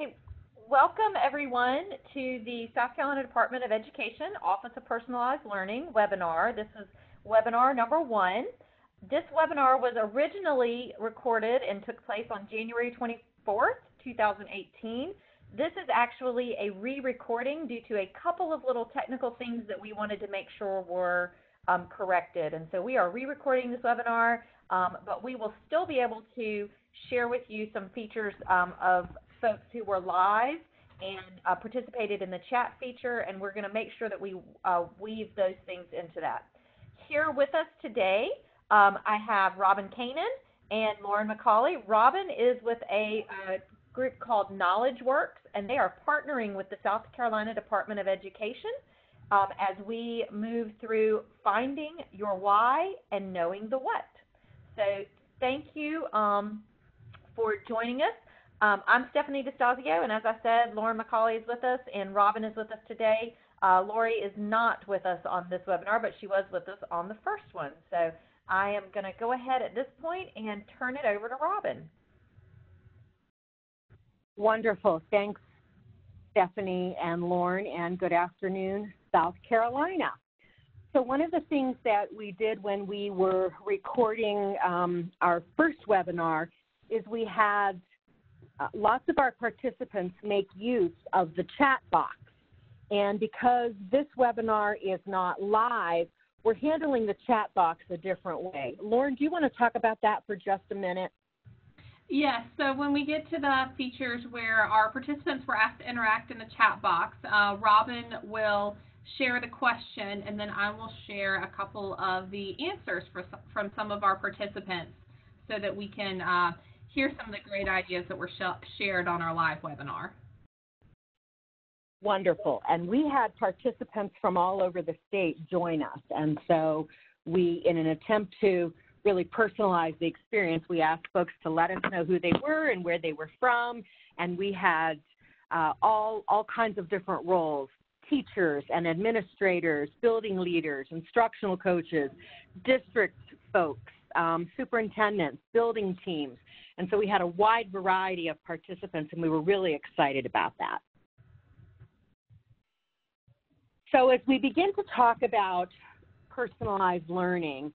Okay, welcome everyone to the South Carolina Department of Education Office of Personalized Learning webinar. This is webinar number one. This webinar was originally recorded and took place on January 24th, 2018. This is actually a re-recording due to a couple of little technical things that we wanted to make sure were um, corrected. And so we are re-recording this webinar, um, but we will still be able to share with you some features um, of folks who were live and uh, participated in the chat feature, and we're going to make sure that we uh, weave those things into that. Here with us today, um, I have Robin Kanan and Lauren McCauley. Robin is with a group called KnowledgeWorks, and they are partnering with the South Carolina Department of Education um, as we move through finding your why and knowing the what. So thank you um, for joining us. Um, I'm Stephanie DeStasio, and as I said, Lauren McCauley is with us, and Robin is with us today. Uh, Lori is not with us on this webinar, but she was with us on the first one. So I am going to go ahead at this point and turn it over to Robin. Wonderful. Thanks, Stephanie and Lauren, and good afternoon, South Carolina. So one of the things that we did when we were recording um, our first webinar is we had uh, lots of our participants make use of the chat box. And because this webinar is not live, we're handling the chat box a different way. Lauren, do you want to talk about that for just a minute? Yes, so when we get to the features where our participants were asked to interact in the chat box, uh, Robin will share the question and then I will share a couple of the answers for, from some of our participants so that we can uh, hear some of the great ideas that were sh shared on our live webinar. Wonderful. And we had participants from all over the state join us. And so we, in an attempt to really personalize the experience, we asked folks to let us know who they were and where they were from. And we had uh, all, all kinds of different roles teachers and administrators, building leaders, instructional coaches, district folks, um, superintendents, building teams. And so we had a wide variety of participants, and we were really excited about that. So as we begin to talk about personalized learning,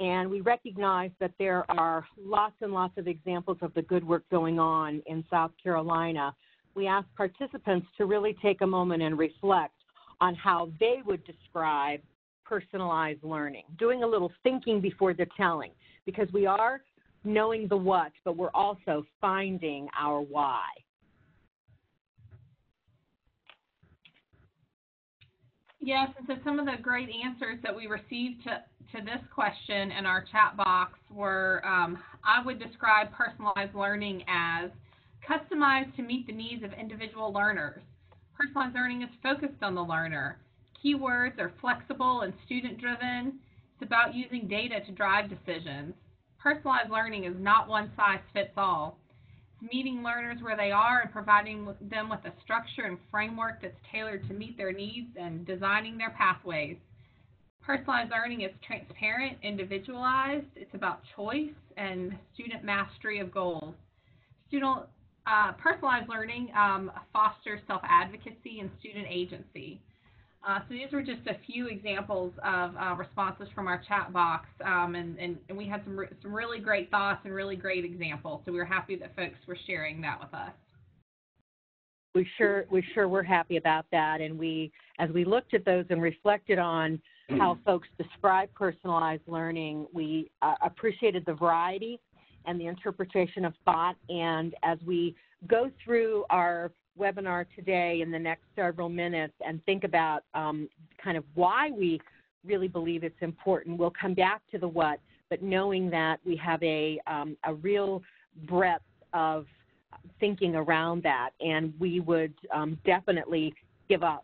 and we recognize that there are lots and lots of examples of the good work going on in South Carolina, we ask participants to really take a moment and reflect on how they would describe personalized learning, doing a little thinking before the telling, because we are knowing the what, but we're also finding our why. Yes, and so some of the great answers that we received to, to this question in our chat box were um, I would describe personalized learning as customized to meet the needs of individual learners. Personalized learning is focused on the learner. Keywords are flexible and student driven. It's about using data to drive decisions. Personalized learning is not one size fits all It's meeting learners where they are and providing them with a structure and framework that's tailored to meet their needs and designing their pathways. Personalized learning is transparent, individualized. It's about choice and student mastery of goals. Student uh, personalized learning um, fosters self-advocacy and student agency. Uh, so these were just a few examples of uh, responses from our chat box, um, and, and, and, we had some, re some really great thoughts and really great examples. So we were happy that folks were sharing that with us. We sure we sure were happy about that, and we as we looked at those and reflected on how folks describe personalized learning, we uh, appreciated the variety and the interpretation of thought. And as we go through our webinar today in the next several minutes and think about um, kind of why we really believe it's important. We'll come back to the what, but knowing that we have a, um, a real breadth of thinking around that, and we would um, definitely give a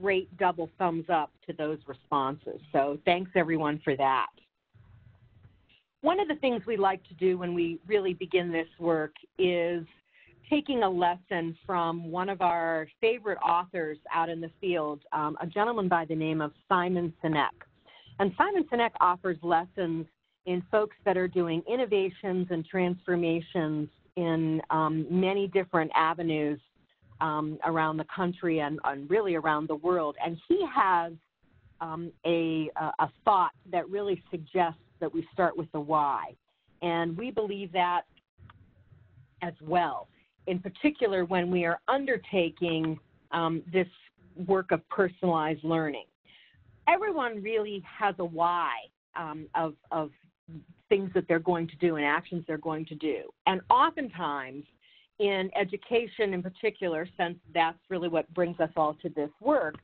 great double thumbs up to those responses. So thanks everyone for that. One of the things we like to do when we really begin this work is taking a lesson from one of our favorite authors out in the field, um, a gentleman by the name of Simon Sinek. And Simon Sinek offers lessons in folks that are doing innovations and transformations in um, many different avenues um, around the country and, and, really around the world. And he has um, a, a thought that really suggests that we start with the why. And we believe that as well, in particular when we are undertaking um, this work of personalized learning. Everyone really has a why um, of, of things that they're going to do and actions they're going to do. And oftentimes, in education in particular, since that's really what brings us all to this work,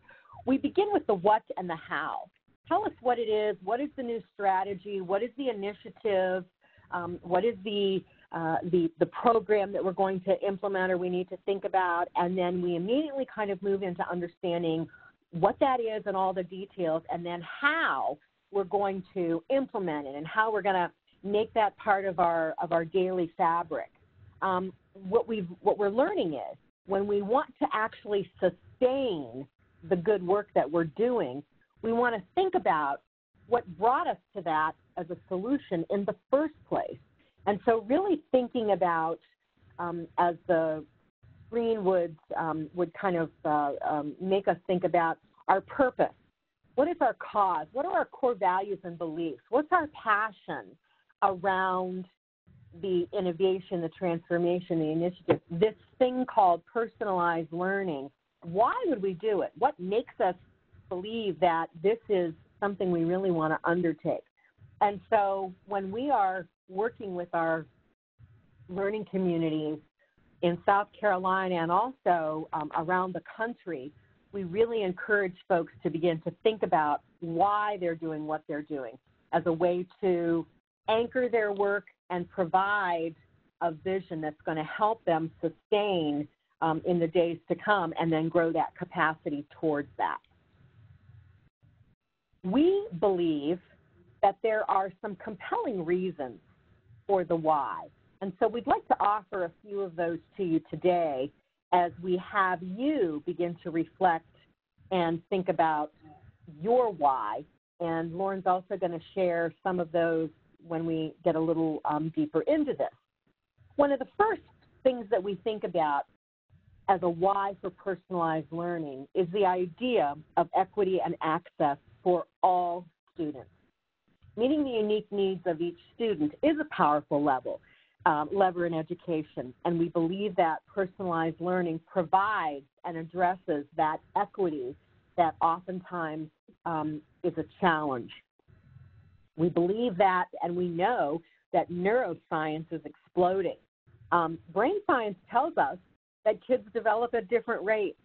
we begin with the what and the how. Tell us what it is, what is the new strategy, what is the initiative, um, what is the, uh, the, the program that we're going to implement or we need to think about, and then we immediately kind of move into understanding what that is and all the details, and then how we're going to implement it and how we're going to make that part of our of our daily fabric. Um, what we what we're learning is when we want to actually sustain the good work that we're doing, we want to think about what brought us to that as a solution in the first place. And so, really thinking about um, as the screen would um, would kind of uh, um, make us think about our purpose. What is our cause? What are our core values and beliefs? What's our passion around the innovation, the transformation, the initiative? This thing called personalized learning. Why would we do it? What makes us believe that this is something we really want to undertake? And so when we are working with our learning communities in South Carolina and also um, around the country, we really encourage folks to begin to think about why they're doing what they're doing as a way to anchor their work and provide a vision that's going to help them sustain um, in the days to come and then grow that capacity towards that. We believe that there are some compelling reasons for the why. And so we'd like to offer a few of those to you today as we have you begin to reflect and think about your why. And Lauren's also going to share some of those when we get a little um, deeper into this. One of the first things that we think about as a why for personalized learning is the idea of equity and access for all students. Meeting the unique needs of each student is a powerful level, um, lever in education, and we believe that personalized learning provides and addresses that equity that oftentimes um, is a challenge. We believe that, and we know that neuroscience is exploding. Um, brain science tells us that kids develop at different rates.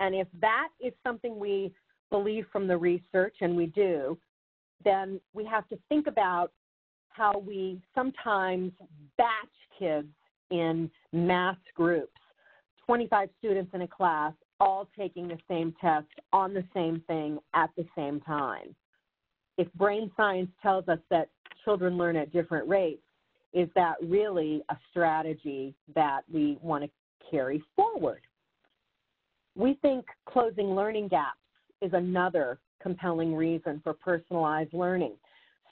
And if that is something we believe from the research, and we do, then we have to think about how we sometimes batch kids in mass groups 25 students in a class, all taking the same test on the same thing at the same time. If brain science tells us that children learn at different rates, is that really a strategy that we want to carry forward? We think closing learning gaps is another compelling reason for personalized learning.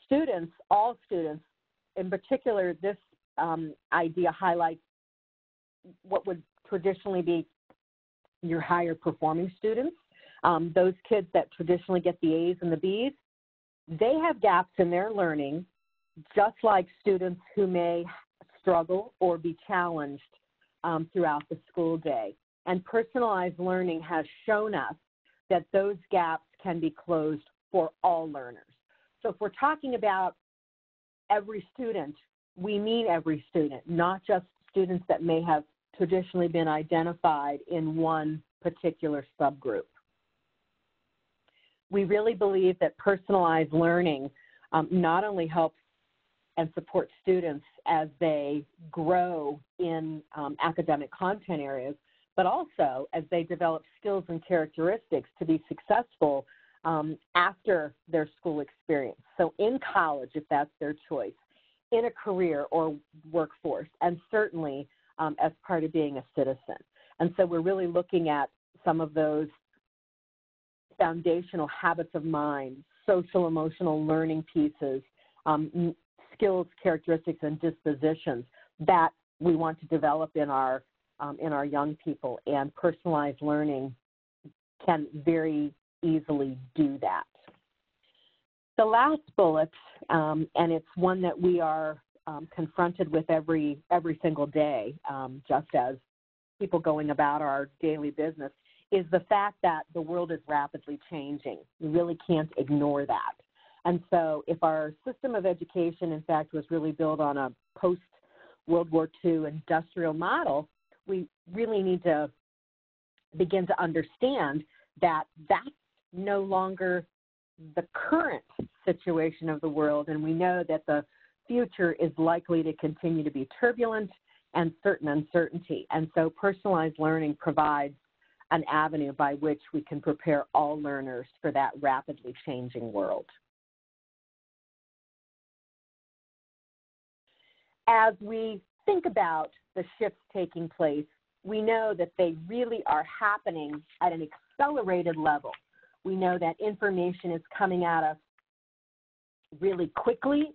Students, all students, in particular, this um, idea highlights what would traditionally be your higher performing students, um, those kids that traditionally get the A's and the B's, they have gaps in their learning, just like students who may struggle or be challenged um, throughout the school day. And personalized learning has shown us that those gaps can be closed for all learners. So if we're talking about every student, we mean every student, not just students that may have traditionally been identified in one particular subgroup. We really believe that personalized learning um, not only helps and supports students as they grow in um, academic content areas, but also as they develop skills and characteristics to be successful um, after their school experience. So, in college, if that's their choice, in a career or workforce, and certainly um, as part of being a citizen. And so we're really looking at some of those foundational habits of mind, social emotional learning pieces, um, skills, characteristics, and dispositions that we want to develop in our um, in our young people, and personalized learning can very easily do that. The last bullet, um, and it's one that we are um, confronted with every every single day, um, just as people going about our daily business, is the fact that the world is rapidly changing. We really can't ignore that. And so, if our system of education, in fact, was really built on a post World War II industrial model, we really need to begin to understand that that's no longer the current situation of the world, and we know that the future is likely to continue to be turbulent and certain uncertainty. And so, personalized learning provides an avenue by which we can prepare all learners for that rapidly changing world. As we think about the shifts taking place, we know that they really are happening at an accelerated level. We know that information is coming at us really quickly.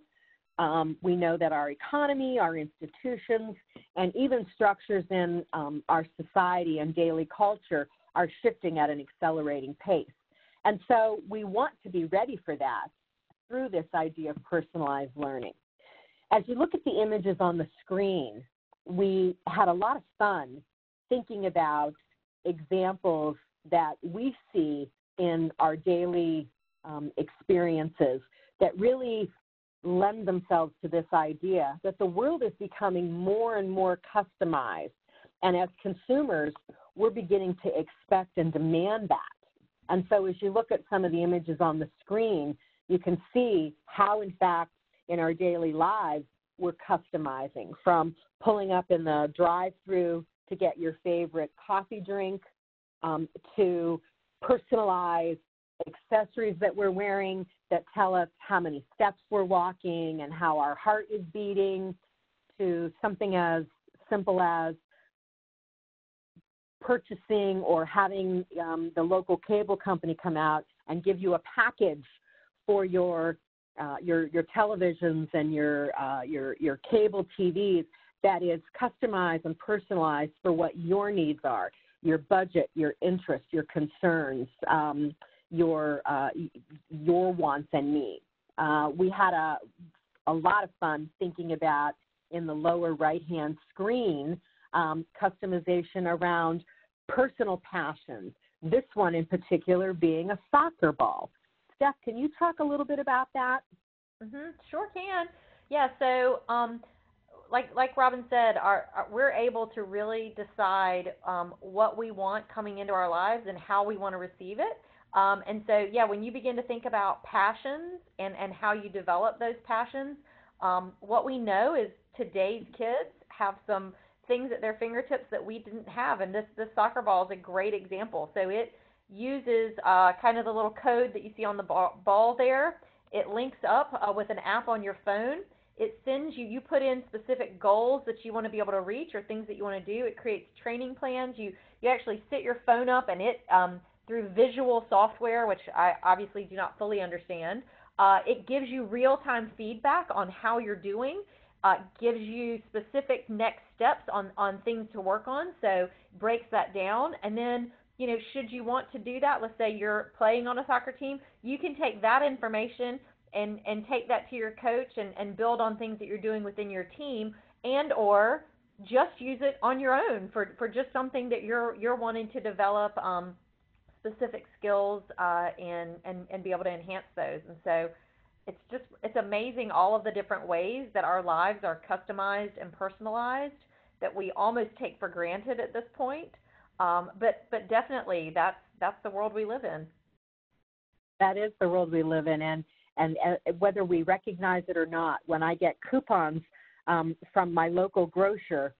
Um, we know that our economy, our institutions, and even structures in um, our society and daily culture are shifting at an accelerating pace. And so we want to be ready for that through this idea of personalized learning. As you look at the images on the screen, we had a lot of fun thinking about examples that we see in our daily um, experiences that really lend themselves to this idea that the world is becoming more and more customized. And as consumers, we're beginning to expect and demand that. And so as you look at some of the images on the screen, you can see how, in fact, in our daily lives, we're customizing from pulling up in the drive through to get your favorite coffee drink um, to personalized accessories that we're wearing that tell us how many steps we're walking and how our heart is beating to something as simple as purchasing or having um, the local cable company come out and give you a package for your uh, your your televisions and your uh, your your cable TVs that is customized and personalized for what your needs are, your budget, your interests, your concerns, um, your uh, your wants and needs. Uh, we had a a lot of fun thinking about in the lower right hand screen um, customization around personal passions. This one in particular being a soccer ball. Steph, can you talk a little bit about that? Mm-hmm, sure can. Yeah. So, um, like like Robin said, our, our, we're able to really decide um, what we want coming into our lives and how we want to receive it. Um, and so, yeah, when you begin to think about passions and and how you develop those passions, um, what we know is today's kids have some things at their fingertips that we didn't have, and this this soccer ball is a great example. So it uses uh, kind of the little code that you see on the ball, there. It links up uh, with an app on your phone. It sends you, you put in specific goals that you want to be able to reach or things that you want to do. It creates training plans. You, you actually sit your phone up and it, um, through visual software, which I obviously do not fully understand, uh, it gives you real time feedback on how you're doing. Uh, gives you specific next steps on, on things to work on, so breaks that down. And then you know, should you want to do that, let's say you're playing on a soccer team, you can take that information and, and take that to your coach and, and build on things that you're doing within your team and or just use it on your own for, for just something that you're you're wanting to develop um, specific skills uh, and, and and be able to enhance those. And so it's just it's amazing all of the different ways that our lives are customized and personalized that we almost take for granted at this point. Um, but but definitely that's that's the world we live in. That is the world we live in, and and uh, whether we recognize it or not, when I get coupons um, from my local grocer,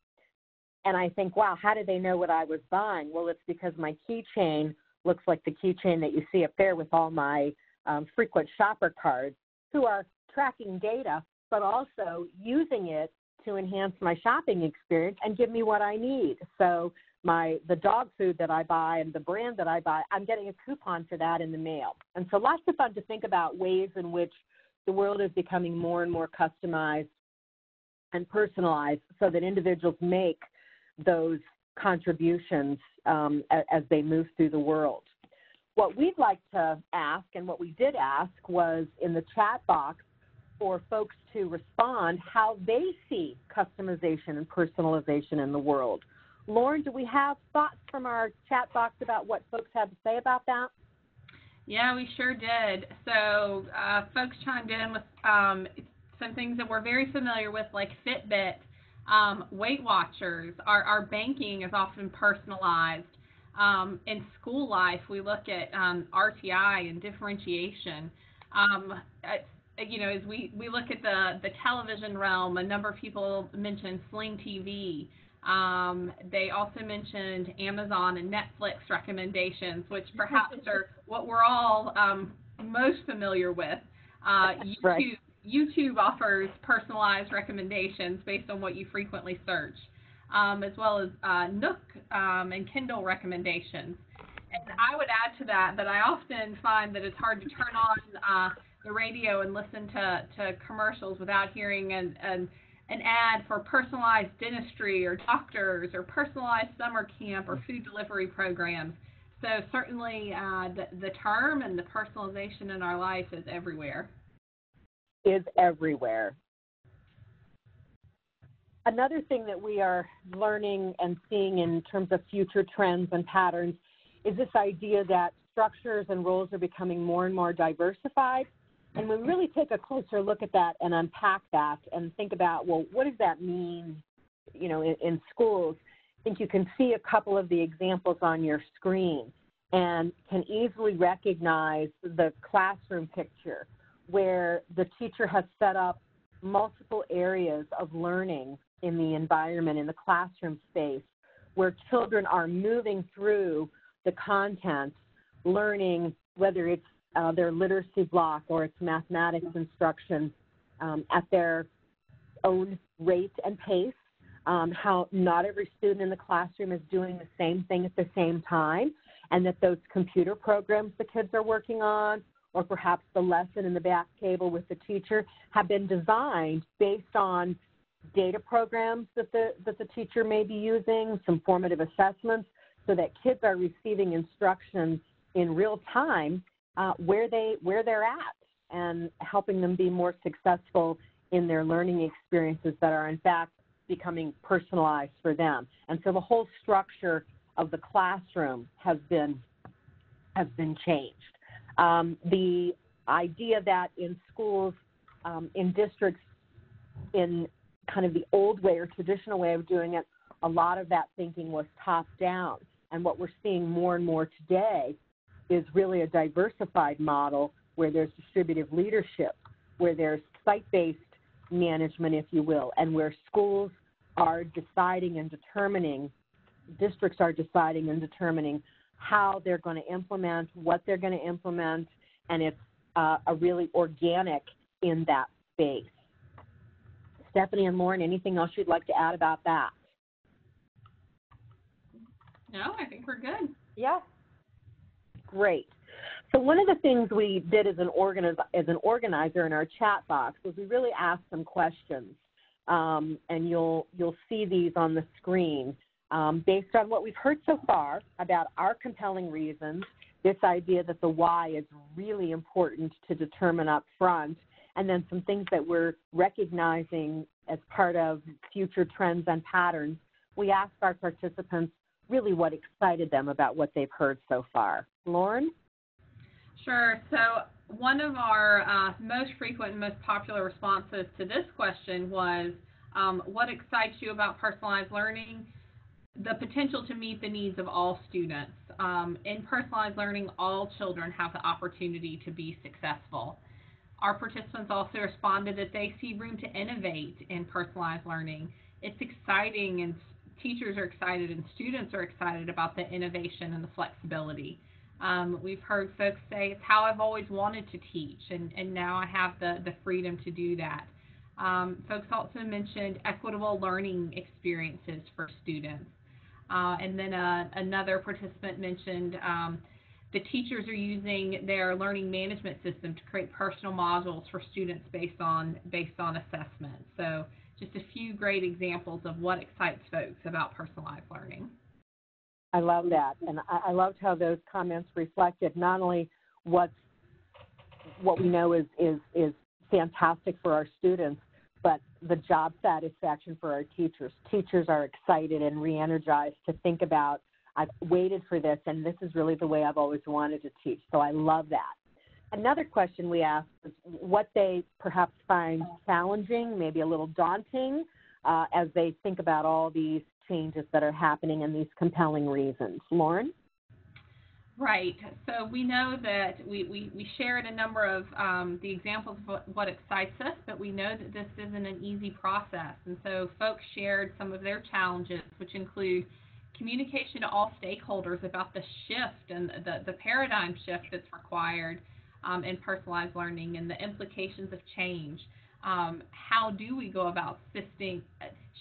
and I think, wow, how did they know what I was buying? Well, it's because my keychain looks like the keychain that you see up there with all my um, frequent shopper cards, who are tracking data, but also using it to enhance my shopping experience and give me what I need. So my the dog food that I buy and the brand that I buy, I'm getting a coupon for that in the mail. And so lots of fun to think about ways in which the world is becoming more and more customized and personalized so that individuals make those contributions um, as, as they move through the world. What we'd like to ask, and what we did ask, was in the chat box for folks to respond how they see customization and personalization in the world. Lauren, do we have thoughts from our chat box about what folks have to say about that? Yeah, we sure did. So, uh, folks chimed in with um, some things that we're very familiar with, like Fitbit, um, Weight Watchers. Our, our banking is often personalized. Um, in school life, we look at um, RTI and differentiation. Um, you know, as we, we look at the, the television realm, a number of people mentioned Sling TV. Um, they also mentioned Amazon and Netflix recommendations, which perhaps are what we're all um, most familiar with. Uh, YouTube, right. YouTube offers personalized recommendations based on what you frequently search, um, as well as uh, Nook um, and Kindle recommendations. And I would add to that that I often find that it's hard to turn on uh, the radio and listen to, to commercials without hearing an, an an ad for personalized dentistry or doctors or personalized summer camp or food delivery programs. So certainly uh, the, the term and the personalization in our life is everywhere. Is everywhere. Another thing that we are learning and seeing in terms of future trends and patterns is this idea that structures and roles are becoming more and more diversified and we really take a closer look at that and unpack that and think about, well, what does that mean, you know, in, in schools? I think you can see a couple of the examples on your screen and can easily recognize the classroom picture where the teacher has set up multiple areas of learning in the environment, in the classroom space, where children are moving through the content, learning whether it's uh, their literacy block or its mathematics instruction um, at their own rate and pace. Um, how not every student in the classroom is doing the same thing at the same time, and that those computer programs the kids are working on, or perhaps the lesson in the back table with the teacher, have been designed based on data programs that the that the teacher may be using, some formative assessments, so that kids are receiving instructions in real time uh, where they where they're at and helping them be more successful in their learning experiences that are in fact becoming personalized for them. And so the whole structure of the classroom has been has been changed. Um, the idea that in schools, um, in districts, in kind of the old way or traditional way of doing it, a lot of that thinking was top down. And what we're seeing more and more today is really a diversified model where there's distributive leadership, where there's site based management, if you will, and where schools are deciding and determining, districts are deciding and determining how they're going to implement, what they're going to implement, and it's uh, a really organic in that space. Stephanie and Lauren, anything else you'd like to add about that? No, I think we're good. Yeah, great. So one of the things we did as an, as an organizer in our chat box was we really asked some questions, um, and you'll you'll see these on the screen um, based on what we've heard so far about our compelling reasons. This idea that the why is really important to determine up front, and then some things that we're recognizing as part of future trends and patterns. We asked our participants really what excited them about what they've heard so far. Lauren? Sure. So, one of our uh, most frequent and most popular responses to this question was um, What excites you about personalized learning? The potential to meet the needs of all students. Um, in personalized learning, all children have the opportunity to be successful. Our participants also responded that they see room to innovate in personalized learning. It's exciting and teachers are excited and students are excited about the innovation and the flexibility. Um, we've heard folks say it's how I've always wanted to teach, and, and now I have the, the freedom to do that. Um, folks also mentioned equitable learning experiences for students. Uh, and then uh, another participant mentioned um, the teachers are using their learning management system to create personal modules for students based on based on assessment. So just a few great examples of what excites folks about personalized learning. I love that, and I, loved how those comments reflected not only what's what we know is is is fantastic for our students, but the job satisfaction for our teachers. Teachers are excited and re-energized to think about. I've waited for this, and this is really the way I've always wanted to teach. So I love that. Another question we asked is what they perhaps find challenging, maybe a little daunting, uh, as they think about all these changes that are happening and these compelling reasons. Lauren? Right. So we know that we, we, we shared a number of um, the examples of what, what, excites us, but we know that this isn't an easy process. And so folks shared some of their challenges, which include communication to all stakeholders about the shift and the, the paradigm shift that's required um, in personalized learning and the implications of change. Um, how do we go about shifting,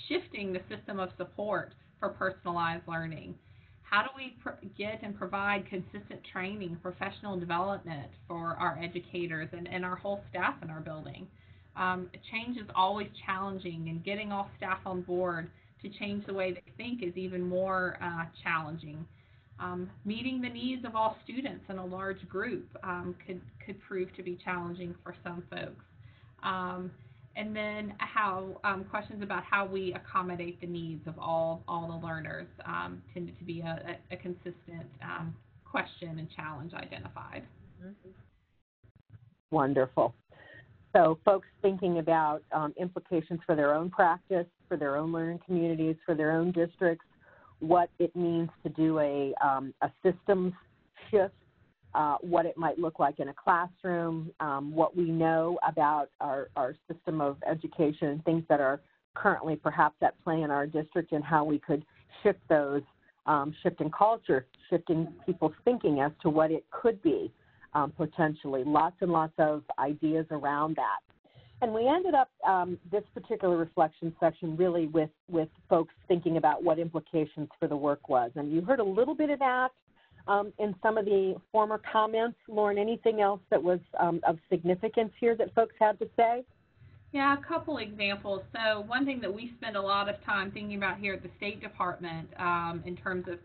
shifting the system of support for personalized learning? How do we get and provide consistent training, professional development for our educators and, and our whole staff in our building? Um, change is always challenging, and getting all staff on board to change the way they think is even more uh, challenging. Um, meeting the needs of all students in a large group um, could, could prove to be challenging for some folks. Um, and then how um, questions about how we accommodate the needs of all, all the learners um, tended to be a, a, a consistent um, question and challenge identified. Wonderful. So, folks thinking about implications for their own practice, for their own learning communities, for their own districts, what it means to do a, um, a systems shift, uh, what it might look like in a classroom, um, what we know about our, our system of education and things that are currently perhaps at play in our district and how we could shift those, um, shifting culture, shifting people's thinking as to what it could be um, potentially. Lots and lots of ideas around that. And we ended up um, this particular reflection section really with, with folks thinking about what implications for the work was. And you heard a little bit of that um, in some of the former comments. Lauren, anything else that was um, of significance here that folks had to say? Yeah, a couple examples. So one thing that we spend a lot of time thinking about here at the State Department um, in terms of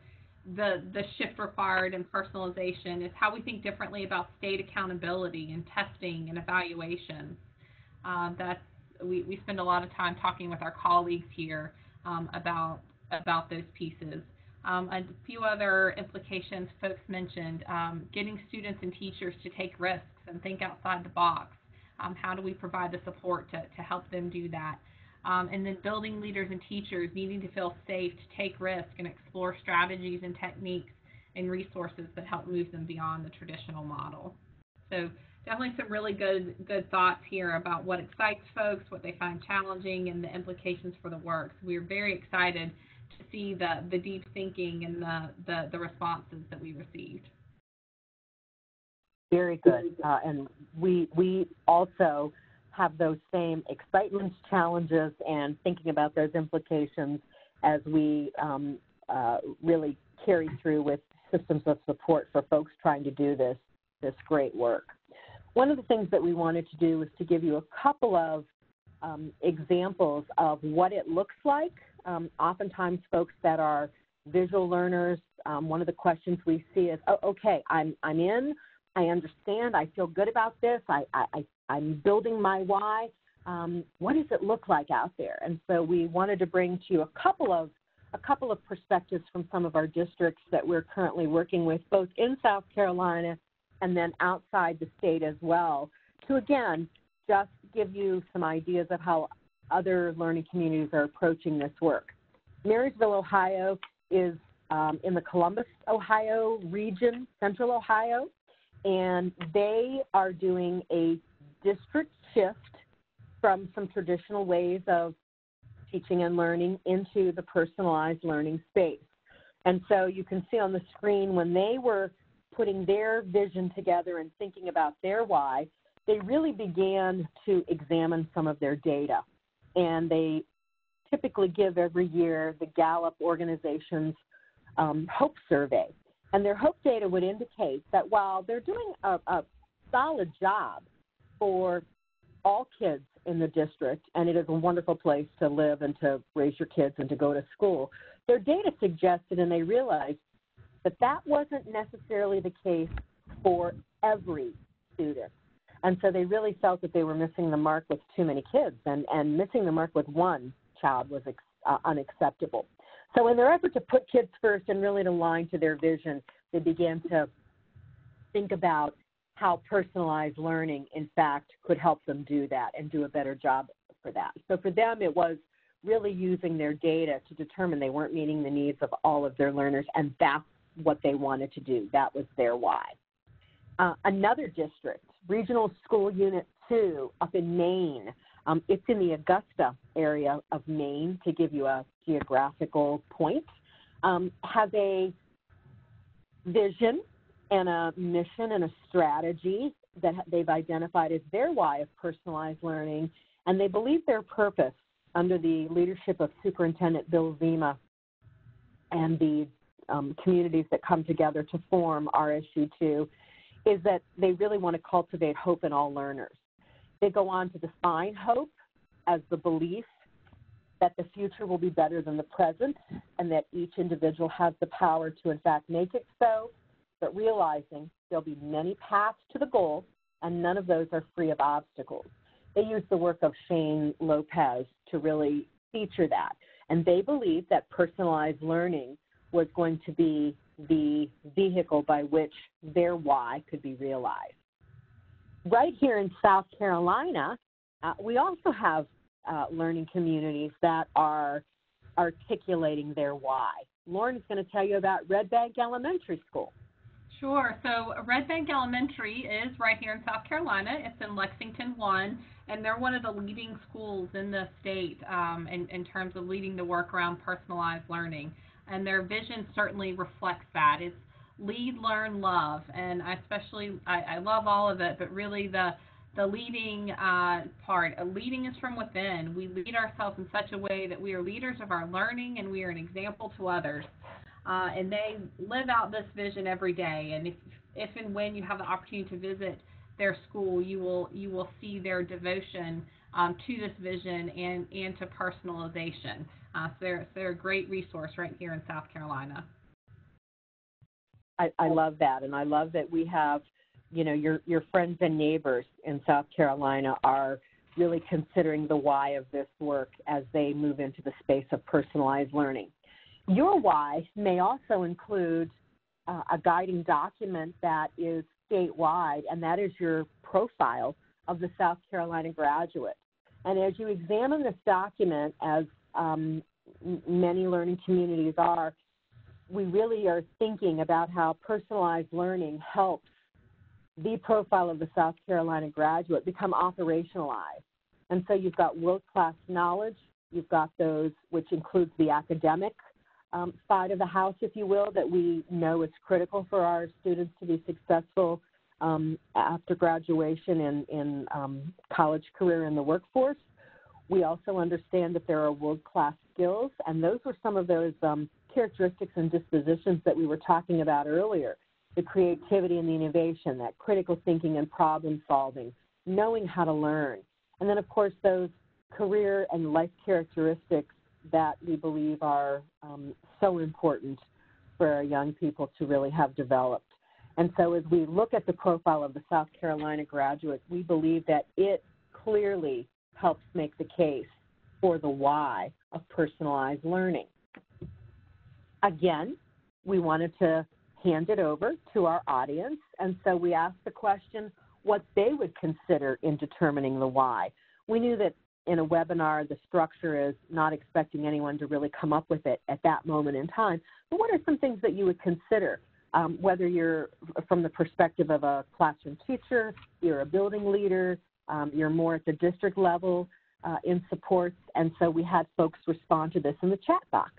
the the shift required in personalization is how we think differently about state accountability and testing and evaluation. Um, that's we, we spend a lot of time talking with our colleagues here um, about about those pieces. Um, a few other implications folks mentioned: um, getting students and teachers to take risks and think outside the box. Um, how do we provide the support to, to help them do that? Um, and then building leaders and teachers needing to feel safe to take risks and explore strategies and techniques and resources that help move them beyond the traditional model. So definitely some really good good thoughts here about what excites folks, what they find challenging, and the implications for the work. So we're very excited to see the the deep thinking and the the, the responses that we received. Very good, uh, and we we also have those same excitements, challenges, and thinking about those implications as we um, uh, really carry through with systems of support for folks trying to do this this great work. One of the things that we wanted to do was to give you a couple of um, examples of what it looks like. Um, oftentimes, folks that are visual learners, um, one of the questions we see is, oh, okay, I'm, I'm in, I understand, I feel good about this, I, I, I'm building my why. Um, what does it look like out there? And so we wanted to bring to you a couple of a couple of perspectives from some of our districts that we're currently working with, both in South Carolina and then outside the state as well, to again just give you some ideas of how other learning communities are approaching this work. Marysville, Ohio is um, in the Columbus, Ohio region, central Ohio, and they are doing a district shift from some traditional ways of teaching and learning into the personalized learning space. And so you can see on the screen when they were putting their vision together and thinking about their why, they really began to examine some of their data. And they typically give every year the Gallup organization's um, hope survey. And their hope data would indicate that while they're doing a, a solid job for all kids in the district, and it is a wonderful place to live and to raise your kids and to go to school. Their data suggested, and they realized that that wasn't necessarily the case for every student. And so they really felt that they were missing the mark with too many kids, and, and missing the mark with one child was ex- uh, unacceptable. So, in their effort to put kids first and really to align to their vision, they began to think about how personalized learning, in fact, could help them do that and do a better job for that. So, for them, it was really using their data to determine they weren't meeting the needs of all of their learners, and that's what they wanted to do. That was their why. Uh, another district, Regional School Unit 2 up in Maine, um, it's in the Augusta area of Maine, to give you a geographical point, um, has a vision and a mission and a strategy that they've identified as their why of personalized learning, and they believe their purpose under the leadership of Superintendent Bill Zima and the um, communities that come together to form RSU2 is that they really want to cultivate hope in all learners. They go on to define hope as the belief that the future will be better than the present and that each individual has the power to, in fact, make it so, but realizing there'll be many paths to the goal and none of those are free of obstacles. They use the work of Shane Lopez to really feature that. And they believe that personalized learning was going to be the vehicle by which their why could be realized. Right here in South Carolina, uh, we also have uh, learning communities that are articulating their why. Lauren is going to tell you about Red Bank Elementary School. Sure. So Red Bank Elementary is right here in South Carolina. It's in Lexington 1, and they're one of the leading schools in the state um, in, in terms of leading the work around personalized learning. And their vision certainly reflects that. It's lead, learn, love, and I especially I, I love all of it, but really the the leading uh, part. Uh, leading is from within. We lead ourselves in such a way that we are leaders of our learning and we are an example to others. Uh, and they live out this vision every day. And if, if and when you have the opportunity to visit their school, you will you will see their devotion um, to this vision and and to personalization. Uh, so they're they're a great resource right here in South Carolina. I, I love that, and I love that we have you know, your, your friends and neighbors in South Carolina are really considering the why of this work as they move into the space of personalized learning. Your why may also include uh, a guiding document that is statewide, and that is your profile of the South Carolina graduate. And as you examine this document, as um, many learning communities are, we really are thinking about how personalized learning helps the profile of the South Carolina graduate become operationalized. And so you've got world class knowledge, you've got those, which includes the academic um, side of the house, if you will, that we know is critical for our students to be successful um, after graduation in, in um, college career in the workforce. We also understand that there are world class skills, and those were some of those um, characteristics and dispositions that we were talking about earlier the creativity and the innovation, that critical thinking and problem solving, knowing how to learn. And then, of course, those career and life characteristics that we believe are um, so important for our young people to really have developed. And so, as we look at the profile of the South Carolina graduate, we believe that it clearly helps make the case for the why of personalized learning. Again, we wanted to hand it over to our audience. And so we asked the question what they would consider in determining the why. We knew that in a webinar, the structure is not expecting anyone to really come up with it at that moment in time. But what are some things that you would consider? Um, whether you're from the perspective of a classroom teacher, you're a building leader, um, you're more at the district level uh, in supports. And so we had folks respond to this in the chat box.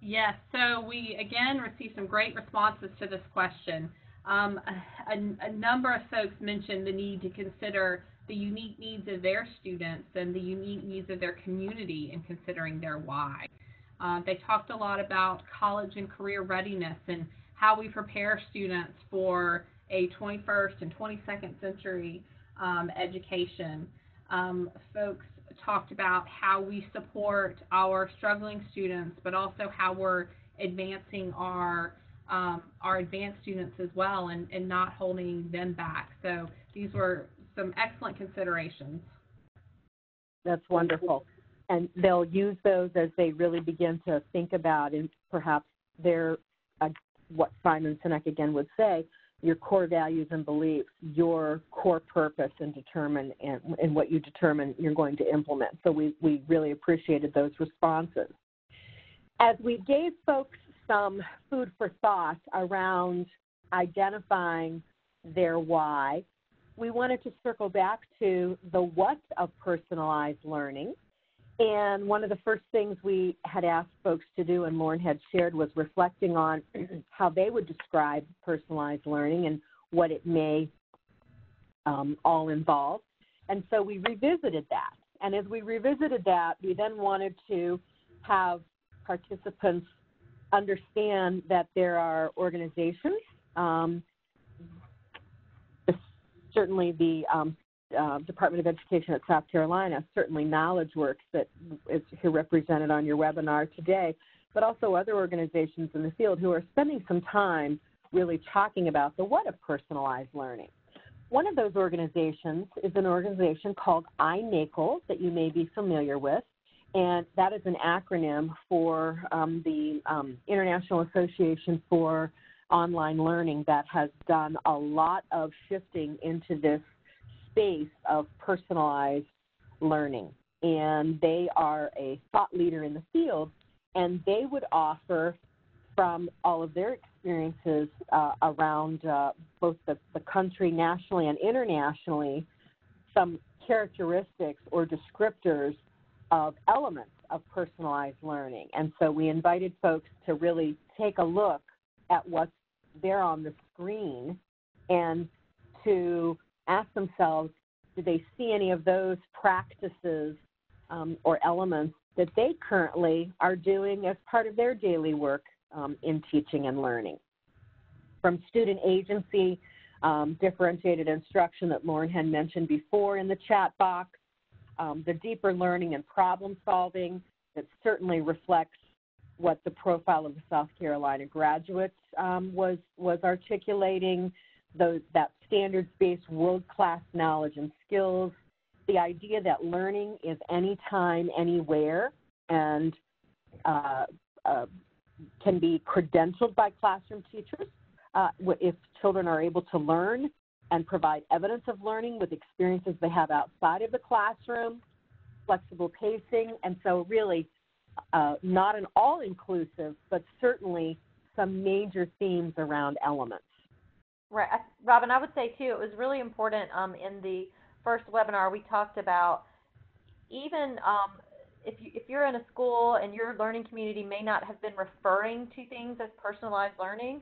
Yes, so we again received some great responses to this question. Um, a, a, number of folks mentioned the need to consider the unique needs of their students and the unique needs of their community in considering their why. Uh, they talked a lot about college and career readiness and how we prepare students for a 21st and 22nd century um, education. Um, folks talked about how we support our struggling students, but also how we're advancing our um, our advanced students as well and, and not holding them back. So these were some excellent considerations. That's wonderful. And they'll use those as they really begin to think about and perhaps their, uh, what Simon Sinek again would say, your core values and beliefs, your core purpose and determine and, and what you determine you're going to implement. So we, we really appreciated those responses. As we gave folks some food for thought around identifying their why, we wanted to circle back to the what of personalized learning and one of the first things we had asked folks to do, and Lauren had shared, was reflecting on how they would describe personalized learning and what it may um, all involve. And so we revisited that. And as we revisited that, we then wanted to have participants understand that there are organizations, um, certainly the um, uh, Department of Education at South Carolina, certainly KnowledgeWorks that is here represented on your webinar today, but also other organizations in the field who are spending some time really talking about the what of personalized learning. One of those organizations is an organization called iNACOL that you may be familiar with, and that is an acronym for um, the um, International Association for Online Learning that has done a lot of shifting into this space of personalized learning. And they are a thought leader in the field, and they would offer from all of their experiences uh, around uh, both the, the country nationally and internationally some characteristics or descriptors of elements of personalized learning. And so we invited folks to really take a look at what's there on the screen and to ask themselves do they see any of those practices um, or elements that they currently are doing as part of their daily work um, in teaching and learning. From student agency, um, differentiated instruction that Lauren had mentioned before in the chat box, um, the deeper learning and problem solving that certainly reflects what the profile of the South Carolina graduates um, was was articulating, those, that standards-based world-class knowledge and skills, the idea that learning is anytime, anywhere, and uh, uh, can be credentialed by classroom teachers uh, if children are able to learn and provide evidence of learning with experiences they have outside of the classroom, flexible pacing, and so really uh, not an all-inclusive, but certainly some major themes around elements. Right, Robin. I would say too, it was really important um, in the first webinar we talked about even um, if you if you're in a school and your learning community may not have been referring to things as personalized learning.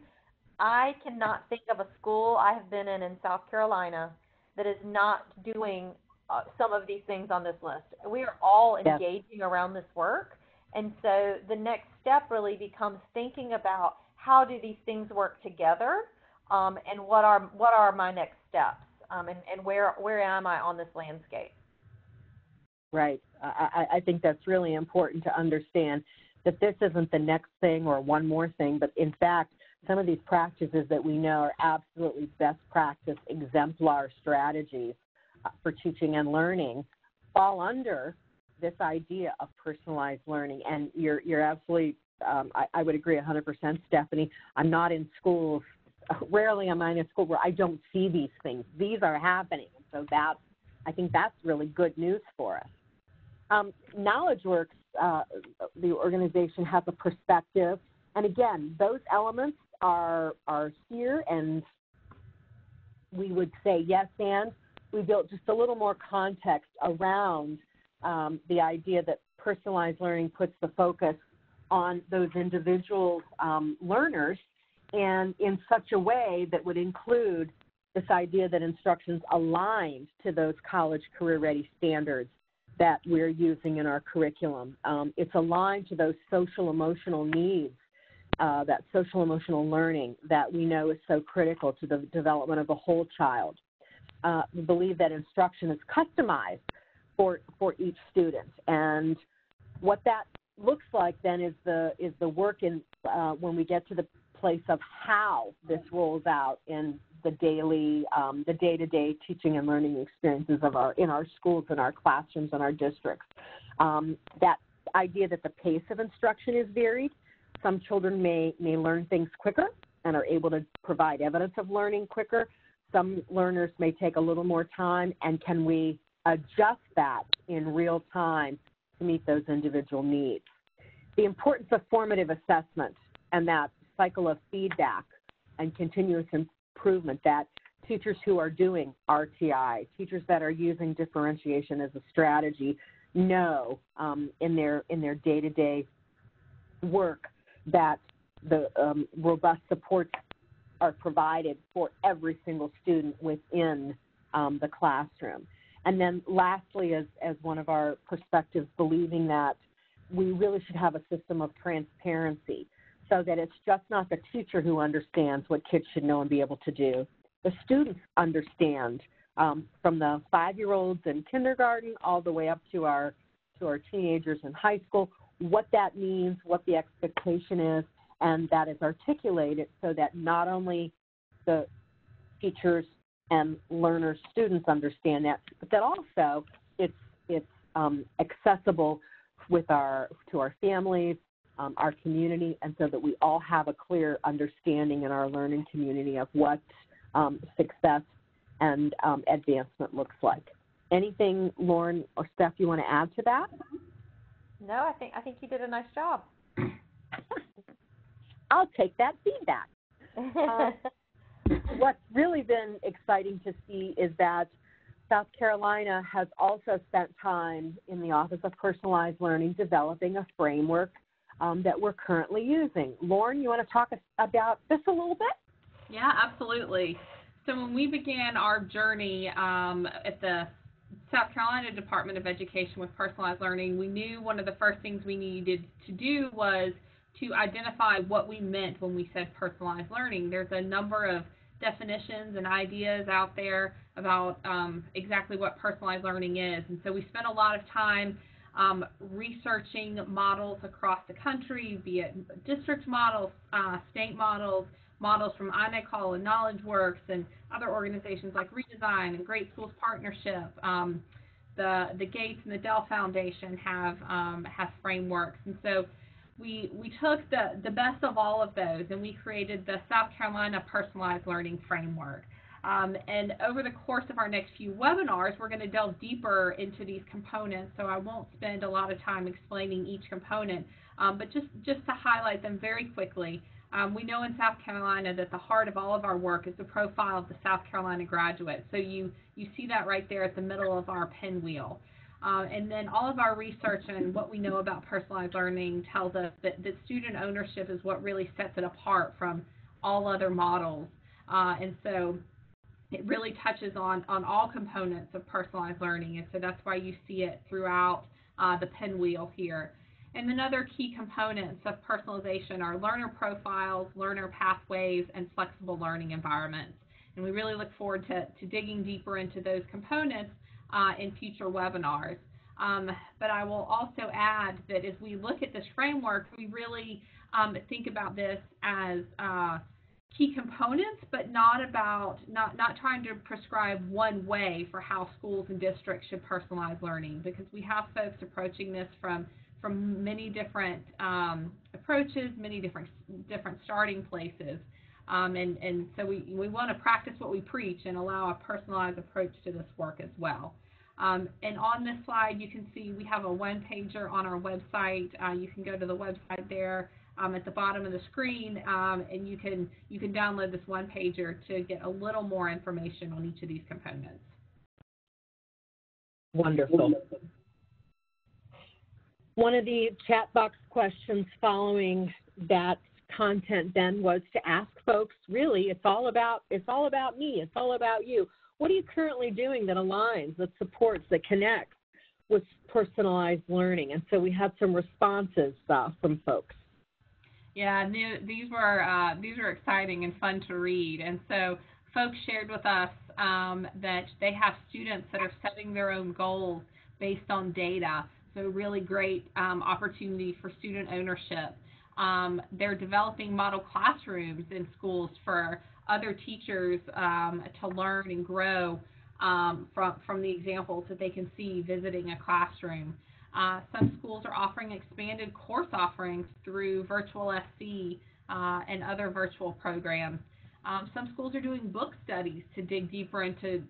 I cannot think of a school I have been in in South Carolina that is not doing uh, some of these things on this list. We are all engaging around this work, and so the next step really becomes thinking about how do these things work together um, and what are what are my next steps, um, and, and where where am I on this landscape? Right. I, I think that's really important to understand that this isn't the next thing or one more thing, but in fact, some of these practices that we know are absolutely best practice exemplar strategies uh, for teaching and learning fall under this idea of personalized learning. And you're, you're absolutely, um, I, I would agree 100%, Stephanie. I'm not in schools rarely am I in a school where I don't see these things. These are happening. So that I think that's really good news for us. Um, KnowledgeWorks, uh, the organization, has a perspective, and again, those elements are are here, and we would say yes, and we built just a little more context around um, the idea that personalized learning puts the focus on those individual um, learners and in such a way that would include this idea that instruction's aligned to those college career ready standards that we're using in our curriculum. Um, it's aligned to those social emotional needs, uh, that social emotional learning that we know is so critical to the development of a whole child. uh, believe that instruction is customized for for each student, and what that looks like then is the is the work in uh, when we get to the place of how this rolls out in the daily um, the day-to-day teaching and learning experiences of our in our schools and our classrooms and our districts. Um, that idea that the pace of instruction is varied. Some children may may learn things quicker and are able to provide evidence of learning quicker. Some learners may take a little more time, and can we adjust that in real time to meet those individual needs? The importance of formative assessment and that cycle of feedback and continuous improvement that teachers who are doing RTI, teachers that are using differentiation as a strategy, know um, in their in their day-to-day work that the um, robust supports are provided for every single student within um, the classroom. And then lastly, as, as one of our perspectives, believing that we really should have a system of transparency so that it's just not the teacher who understands what kids should know and be able to do. The students understand um, from the five-year-olds in kindergarten all the way up to our to our teenagers in high school what that means, what the expectation is, and that is articulated so that not only the teachers and learners, students understand that, but that also it's it's um, accessible with our to our families, um, our community, and so that we all have a clear understanding in our learning community of what um, success and um, advancement looks like. Anything, Lauren or Steph, you want to add to that? No, I think I think you did a nice job. I'll take that feedback. Uh, what's really been exciting to see is that South Carolina has also spent time in the Office of Personalized Learning developing a framework um, that we're currently using. Lauren, you want to talk about this a little bit? Yeah, absolutely. So when we began our journey um, at the South Carolina Department of Education with personalized learning, we knew one of the first things we needed to do was to identify what we meant when we said personalized learning. There's a number of definitions and ideas out there about um, exactly what personalized learning is. And so we spent a lot of time um, researching models across the country, be it district models, uh, state models, models from iNACOL and KnowledgeWorks and other organizations like Redesign and Great Schools Partnership. Um, the, the Gates and the Dell Foundation have, um, have frameworks. And so we, we took the, the best of all of those and we created the South Carolina Personalized Learning Framework. Um, and over the course of our next few webinars, we're going to delve deeper into these components, so I won't spend a lot of time explaining each component, um, but just, just to highlight them very quickly. Um, we know in South Carolina that the heart of all of our work is the profile of the South Carolina graduate. So you, you see that right there at the middle of our pinwheel. Uh, and then all of our research and what we know about personalized learning tells us that, that student ownership is what really sets it apart from all other models. Uh, and so it really touches on, on all components of personalized learning. And so that's why you see it throughout uh, the pinwheel here. And then other key components of personalization are learner profiles, learner pathways, and flexible learning environments. And we really look forward to, to digging deeper into those components uh, in future webinars. Um, but I will also add that as we look at this framework, we really um, think about this as uh, key components, but not about not not trying to prescribe one way for how schools and districts should personalize learning, because we have folks approaching this from from many different um, approaches, many different different starting places. Um, and, and so we, we want to practice what we preach and allow a personalized approach to this work as well. Um, and on this slide, you can see we have a one pager on our website. Uh, you can go to the website there um, at the bottom of the screen, um, and you can you can download this one pager to get a little more information on each of these components. Wonderful. One of the chat box questions following that content then was to ask folks, really, it's all about it's all about me, it's all about you. What are you currently doing that aligns, that supports, that connects with personalized learning? And so we had some responses uh, from folks. Yeah, these were uh, these were exciting and fun to read. And so folks shared with us um, that they have students that are setting their own goals based on data. So, really great um, opportunity for student ownership. Um, they're developing model classrooms in schools for other teachers um, to learn and grow um, from, from the examples that they can see visiting a classroom. Uh, some schools are offering expanded course offerings through Virtual SC uh, and other virtual programs. Um, some schools are doing book studies to dig deeper into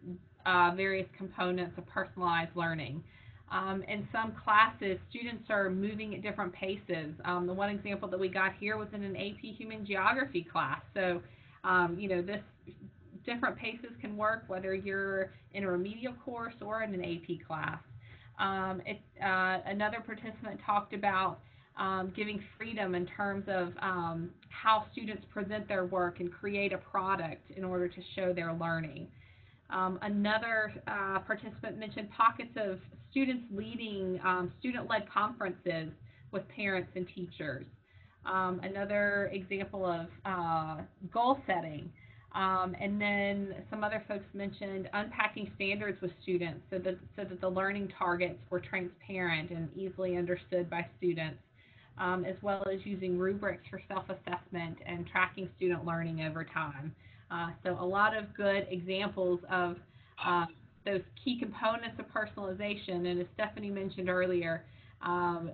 uh, various components of personalized learning. Um, in some classes, students are moving at different paces. Um, the one example that we got here was in an AP Human Geography class. So, um, you know, this different paces can work whether you're in a remedial course or in an AP class. Um, it, uh, another participant talked about um, giving freedom in terms of um, how students present their work and create a product in order to show their learning. Um, another uh, participant mentioned pockets of students leading um, student-led conferences with parents and teachers. Um, another example of uh, goal setting. Um, and then some other folks mentioned unpacking standards with students so that, so that the learning targets were transparent and easily understood by students, um, as well as using rubrics for self-assessment and tracking student learning over time. Uh, so a lot of good examples of uh, those key components of personalization. And as Stephanie mentioned earlier, um,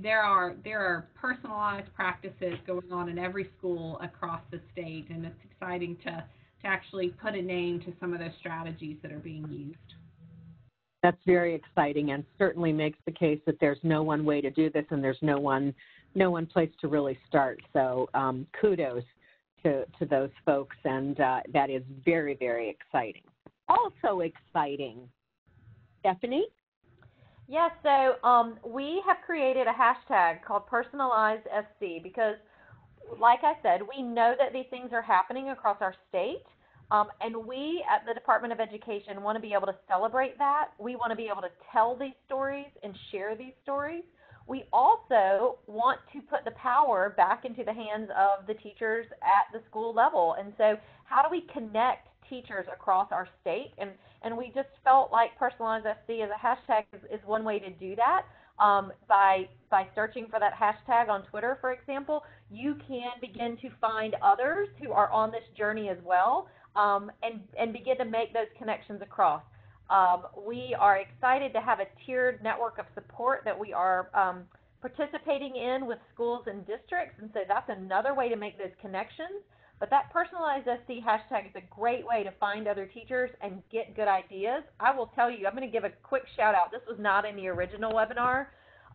there are there are personalized practices going on in every school across the state, and it's exciting to to actually put a name to some of those strategies that are being used. That's very exciting, and certainly makes the case that there's no one way to do this, and there's no one no one place to really start. So um, kudos to to those folks, and uh, that is very very exciting. Also exciting, Stephanie. Yes, yeah, so um, we have created a hashtag called Personalized SC because, like I said, we know that these things are happening across our state. Um, and we at the Department of Education want to be able to celebrate that. We want to be able to tell these stories and share these stories. We also want to put the power back into the hands of the teachers at the school level. And so, how do we connect teachers across our state? And and we just felt like personalized SC as a hashtag is, is one way to do that. Um, by by searching for that hashtag on Twitter, for example, you can begin to find others who are on this journey as well, um, and and begin to make those connections across. Um, we are excited to have a tiered network of support that we are um, participating in with schools and districts, and so that's another way to make those connections. But that personalized SC hashtag is a great way to find other teachers and get good ideas. I will tell you, I'm going to give a quick shout out. This was not in the original webinar,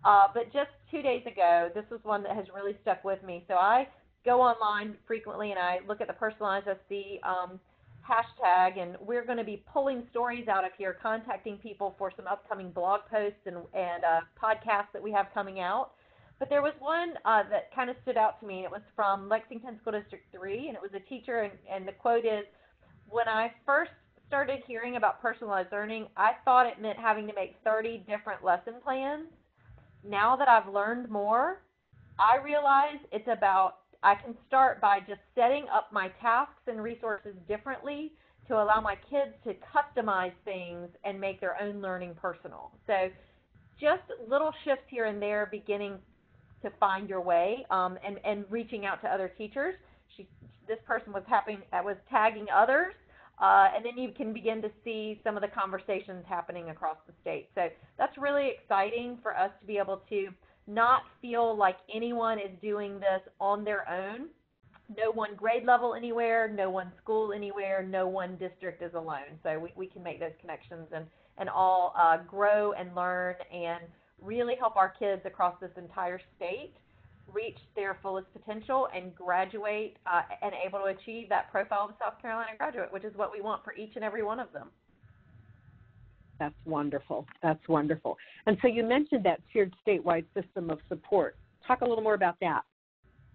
uh, but just two days ago, this was one that has really stuck with me. So I go online frequently and I look at the personalized SC um, hashtag, and we're going to be pulling stories out of here, contacting people for some upcoming blog posts and, and uh, podcasts that we have coming out. But there was one uh, that kind of stood out to me, it was from Lexington School District 3, and it was a teacher, and, and the quote is, when I first started hearing about personalized learning, I thought it meant having to make 30 different lesson plans. Now that I've learned more, I realize it's about I can start by just setting up my tasks and resources differently to allow my kids to customize things and make their own learning personal. So just little shifts here and there beginning to find your way um, and, and reaching out to other teachers. She, this person was having, was tagging others, uh, and then you can begin to see some of the conversations happening across the state. So that's really exciting for us to be able to not feel like anyone is doing this on their own. No one grade level anywhere, no one school anywhere, no one district is alone. So we, we can make those connections and, and all uh, grow and learn and really help our kids across this entire state reach their fullest potential and graduate uh, and able to achieve that profile of a South Carolina graduate, which is what we want for each and every one of them. That's wonderful. That's wonderful. And so you mentioned that tiered statewide system of support. Talk a little more about that.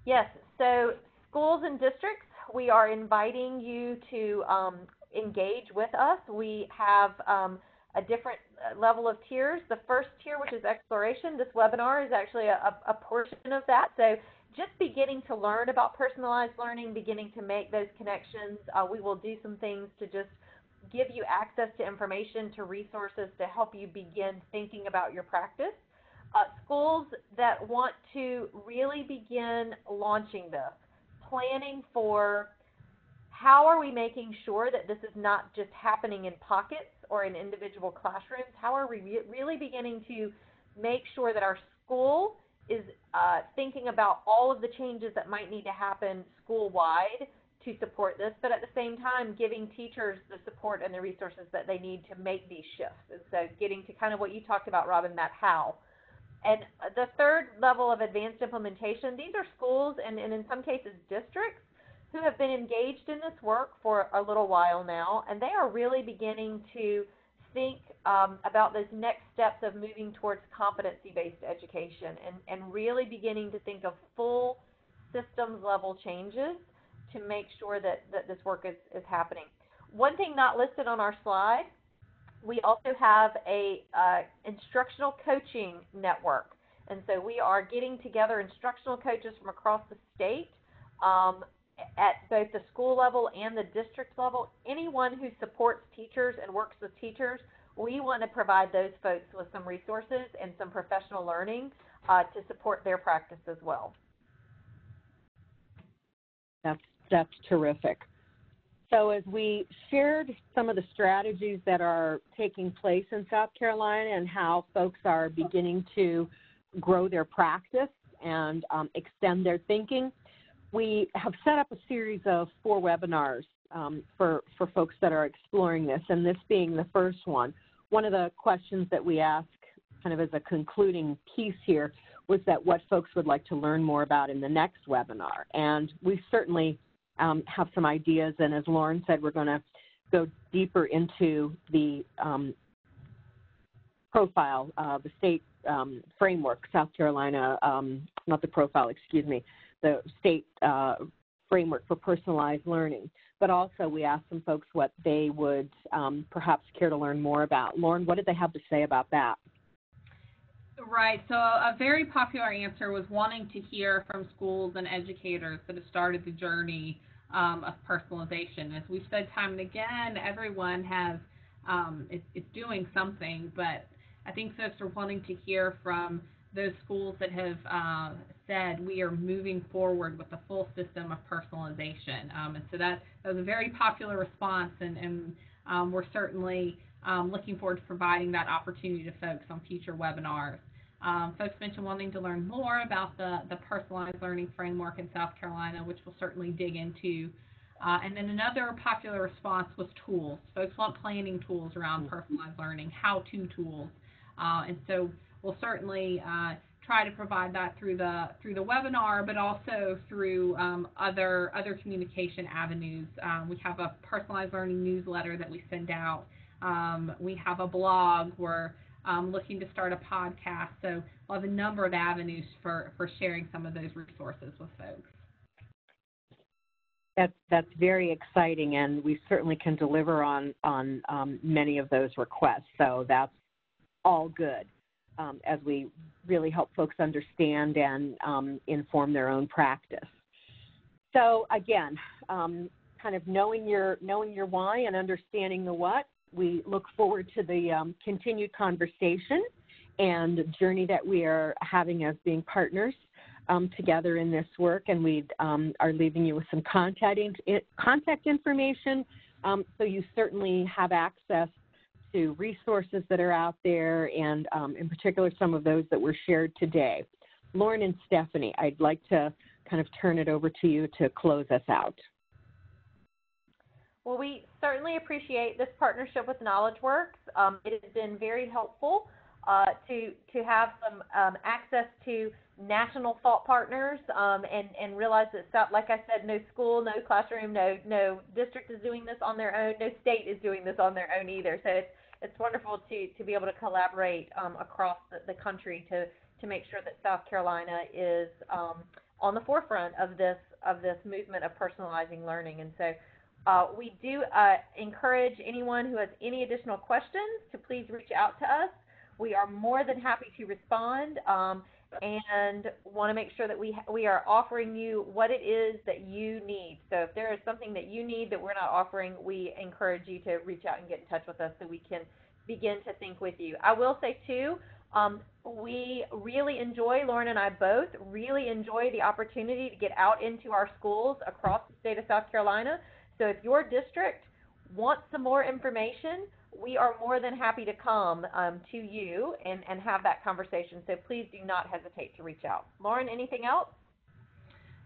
Yes. So schools and districts, we are inviting you to um, engage with us. We have um, a different level of tiers. The first tier, which is exploration, this webinar is actually a, a portion of that. So just beginning to learn about personalized learning, beginning to make those connections. Uh, we will do some things to just give you access to information, to resources to help you begin thinking about your practice. Uh, schools that want to really begin launching this, planning for how are we making sure that this is not just happening in pockets or in individual classrooms? How are we re really beginning to make sure that our school is uh, thinking about all of the changes that might need to happen school-wide to support this, but at the same time giving teachers the support and the resources that they need to make these shifts. And so getting to kind of what you talked about, Robin, that how. And the third level of advanced implementation, these are schools and, and in some cases districts who have been engaged in this work for a little while now, and they are really beginning to think um, about those next steps of moving towards competency-based education and, and really beginning to think of full systems level changes to make sure that, that this work is, is happening. One thing not listed on our slide, we also have a uh, instructional coaching network. And so we are getting together instructional coaches from across the state um, at both the school level and the district level, anyone who supports teachers and works with teachers, we want to provide those folks with some resources and some professional learning uh, to support their practice as well. That's that's terrific. So as we shared some of the strategies that are taking place in South Carolina and how folks are beginning to grow their practice and um, extend their thinking, we have set up a series of four webinars um, for, for folks that are exploring this, and this being the first one. One of the questions that we ask, kind of as a concluding piece here, was that what folks would like to learn more about in the next webinar. And we certainly um, have some ideas, and as Lauren said, we're going to go deeper into the um, profile, uh, the state um, framework, South Carolina, um, not the profile, excuse me, the state uh, framework for personalized learning. But also, we asked some folks what they would um, perhaps care to learn more about. Lauren, what did they have to say about that? Right. So, a very popular answer was wanting to hear from schools and educators that have started the journey um, of personalization. As we've said time and again, everyone has um, is, is doing something, but I think folks are wanting to hear from those schools that have uh, said we are moving forward with a full system of personalization. Um, and so that, that was a very popular response, and, and um, we're certainly um, looking forward to providing that opportunity to folks on future webinars. Um, folks mentioned wanting to learn more about the, the personalized learning framework in South Carolina, which we'll certainly dig into. Uh, and then another popular response was tools. Folks want planning tools around personalized learning, how-to tools. Uh, and so we'll certainly uh, try to provide that through the through the webinar, but also through um, other other communication avenues. Um, we have a personalized learning newsletter that we send out. Um, we have a blog. We're um, looking to start a podcast. So we'll have a number of avenues for, for sharing some of those resources with folks. That's that's very exciting, and we certainly can deliver on on um, many of those requests. So that's all good um, as we really help folks understand and um, inform their own practice. So again, um, kind of knowing your knowing your why and understanding the what. We look forward to the um, continued conversation and journey that we are having as being partners um, together in this work. And we um, are leaving you with some contact contact information, so you certainly have access to resources that are out there, and um, in particular, some of those that were shared today. Lauren and Stephanie, I'd like to kind of turn it over to you to close us out. Well, we certainly appreciate this partnership with KnowledgeWorks. Um, it has been very helpful uh, to to have some um, access to national thought partners um, and and realize that, like I said, no school, no classroom, no no district is doing this on their own, no state is doing this on their own either. So it's it's wonderful to, to be able to collaborate um, across the, the, country to, to make sure that South Carolina is um, on the forefront of this of this movement of personalizing learning. And so Uh, we do uh, encourage anyone who has any additional questions to please reach out to us. We are more than happy to respond um, and want to make sure that we we are offering you what it is that you need. So if there is something that you need that we're not offering, we encourage you to reach out and get in touch with us so we can begin to think with you. I will say too, um, we really enjoy, Lauren and I both really enjoy the opportunity to get out into our schools across the state of South Carolina. So if your district wants some more information, we are more than happy to come um, to you and, and have that conversation. So please do not hesitate to reach out. Lauren, anything else?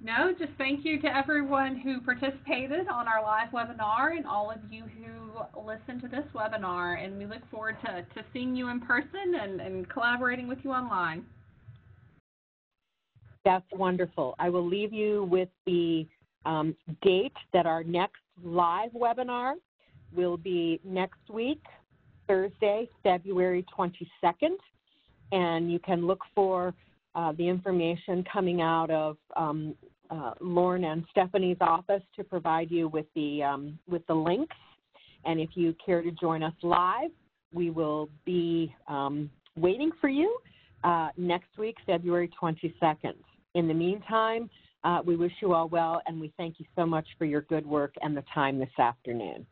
No, just thank you to everyone who participated on our live webinar and all of you who listened to this webinar. And we look forward to, to seeing you in person and, and collaborating with you online. That's wonderful. I will leave you with the um, date that our next live webinar will be next week, Thursday, February 22nd. And you can look for uh, the information coming out of um, uh, Lauren and Stephanie's office to provide you with the um, with the links. And if you care to join us live, we will be um, waiting for you uh, next week, February 22nd. In the meantime, uh, we wish you all well, and we thank you so much for your good work and the time this afternoon.